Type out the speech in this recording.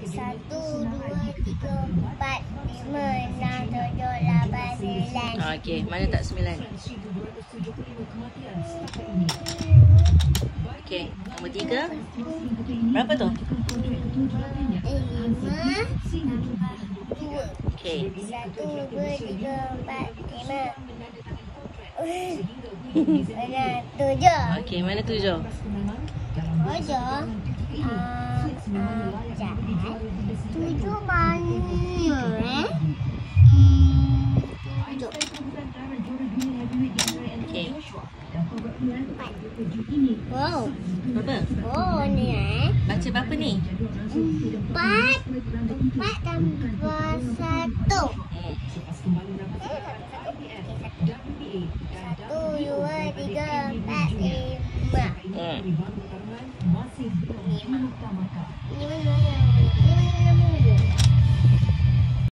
Satu, dua, tiga, empat, lima, enam, tujuh, lapan, sembilan. Okey, mana tak sembilan? Okey, nombor tiga. Berapa tu? Lima, dua. Okey. Satu, dua, tiga, empat, lima. Enam, tujuh. Okey, mana tujuh? Tujuh. Ah, ah, eh. Tujuh mana eh? Hmm. Wow. Berapa? Oh, ni eh. Baca berapa ni? Empat. Empat tambah satu. Satu, dua, tiga, empat, lima. Hmm. Lima mana?